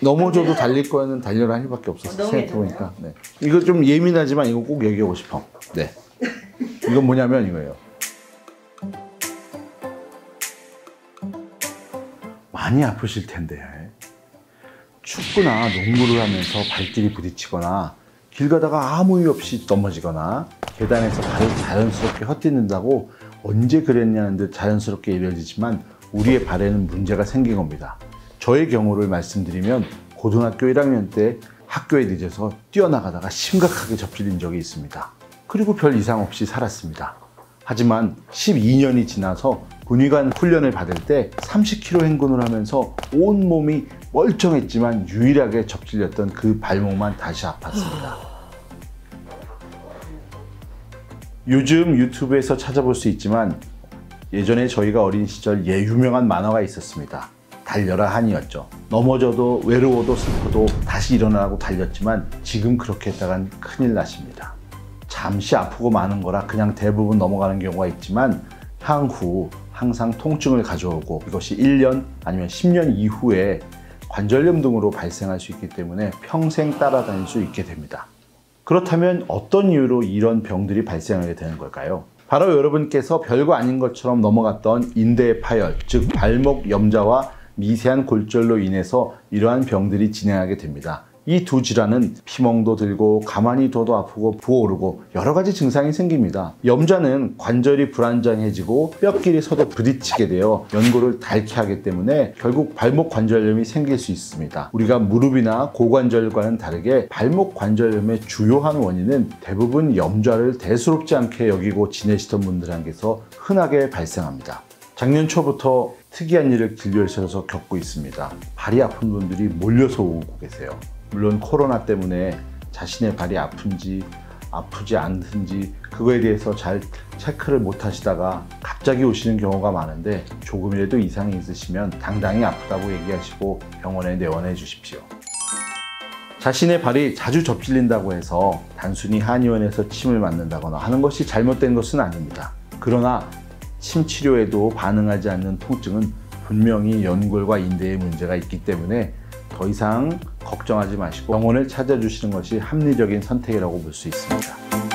넘어져도 달릴 거는 달려라 할 밖에 없었어. 어, 생각해보니까. 네. 이거 좀 예민하지만 이거 꼭 얘기하고 싶어. 네. 이건 뭐냐면 이거예요. 많이 아프실 텐데. 춥거나 농구를 하면서 발길이 부딪히거나 길 가다가 아무 이유 없이 넘어지거나 계단에서 발을 자연스럽게 헛디딘다고 언제 그랬냐는 듯 자연스럽게 이루어지지만 우리의 발에는 문제가 생긴 겁니다. 저의 경우를 말씀드리면 고등학교 1학년 때 학교에 늦어서 뛰어나가다가 심각하게 접질린 적이 있습니다. 그리고 별 이상 없이 살았습니다. 하지만 12년이 지나서 군의관 훈련을 받을 때 30km 행군을 하면서 온 몸이 멀쩡했지만 유일하게 접질렸던 그 발목만 다시 아팠습니다. 요즘 유튜브에서 찾아볼 수 있지만 예전에 저희가 어린 시절 예 유명한 만화가 있었습니다. 달려라 한이었죠. 넘어져도 외로워도 슬퍼도 다시 일어나라고 달렸지만 지금 그렇게 했다간 큰일 나십니다. 잠시 아프고 마는 거라 그냥 대부분 넘어가는 경우가 있지만 향후 항상 통증을 가져오고 이것이 1년 아니면 10년 이후에 관절염 등으로 발생할 수 있기 때문에 평생 따라다닐 수 있게 됩니다. 그렇다면 어떤 이유로 이런 병들이 발생하게 되는 걸까요? 바로 여러분께서 별거 아닌 것처럼 넘어갔던 인대의 파열, 즉 발목 염좌와 미세한 골절로 인해서 이러한 병들이 진행하게 됩니다. 이 두 질환은 피멍도 들고 가만히 둬도 아프고 부어오르고 여러 가지 증상이 생깁니다. 염좌는 관절이 불안정해지고 뼈끼리 서로 부딪히게 되어 연골을 닳게 하기 때문에 결국 발목 관절염이 생길 수 있습니다. 우리가 무릎이나 고관절과는 다르게 발목 관절염의 주요한 원인은 대부분 염좌를 대수롭지 않게 여기고 지내시던 분들에게서 흔하게 발생합니다. 작년 초부터 특이한 일을 진료실에서 겪고 있습니다. 발이 아픈 분들이 몰려서 오고 계세요. 물론 코로나 때문에 자신의 발이 아픈지 아프지 않든지 그거에 대해서 잘 체크를 못 하시다가 갑자기 오시는 경우가 많은데 조금이라도 이상이 있으시면 당당히 아프다고 얘기하시고 병원에 내원해 주십시오. 자신의 발이 자주 접질린다고 해서 단순히 한의원에서 침을 맞는다거나 하는 것이 잘못된 것은 아닙니다. 그러나 침 치료에도 반응하지 않는 통증은 분명히 연골과 인대에 문제가 있기 때문에 더 이상 걱정하지 마시고 병원을 찾아주시는 것이 합리적인 선택이라고 볼 수 있습니다.